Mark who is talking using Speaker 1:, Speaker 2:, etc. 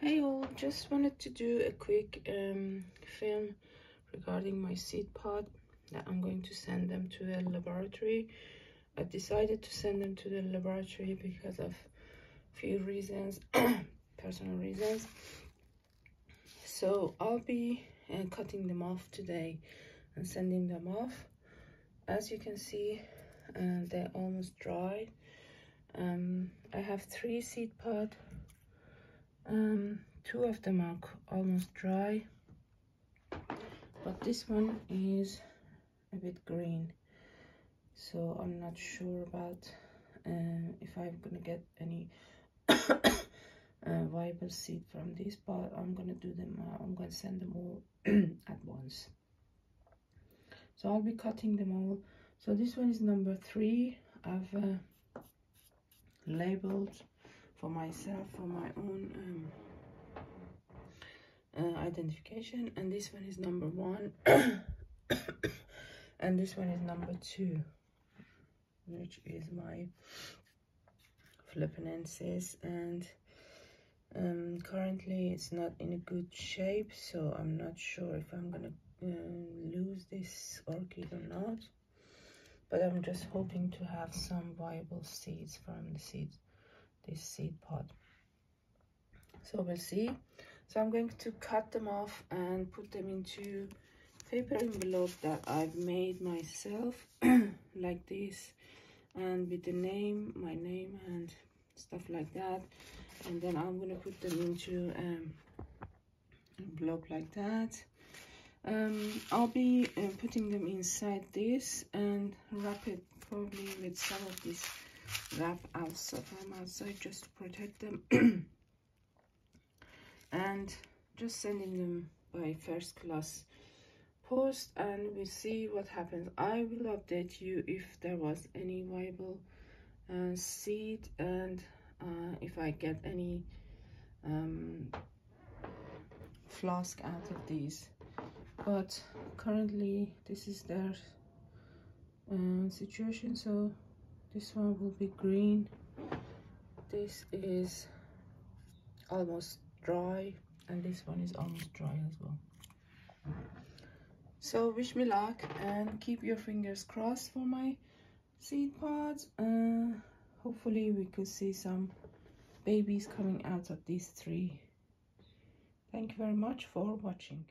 Speaker 1: Hey all, just wanted to do a quick um, film regarding my seed pod that I'm going to send them to the laboratory. I decided to send them to the laboratory because of few reasons, personal reasons. So I'll be uh, cutting them off today and sending them off. As you can see, uh, they're almost dry. Um, I have three seed pod um, two of them are almost dry but this one is a bit green so I'm not sure about uh, if I'm gonna get any uh, viable seed from this but I'm gonna do them uh, I'm gonna send them all at once. So I'll be cutting them all. So this one is number three. I've uh, labeled for myself for my own um, uh, identification. And this one is number one. And this one is number two which is my philippinensis and um, currently it's not in a good shape so I'm not sure if I'm gonna uh, lose this orchid or not. But I'm just hoping to have some viable seeds from the seeds this seed pod. So we'll see. So i'm going to cut them off and put them into paper envelope that i've made myself like this and with the name my name and stuff like that. And then i'm going to put them into um envelope like that. Um i'll be uh, putting them inside this and wrap it probably with some of this wrap outside from outside just to protect them. And just sending them by first class post and we'll see what happens. I will update you if there was any viable uh, seed and uh, if i get any um, flask out of these. But currently this is their uh, situation so this one will be green. This is almost dry and this one is almost dry as well. So wish me luck and keep your fingers crossed for my seed pods. Uh, hopefully we could see some babies coming out of these three. Thank you very much for watching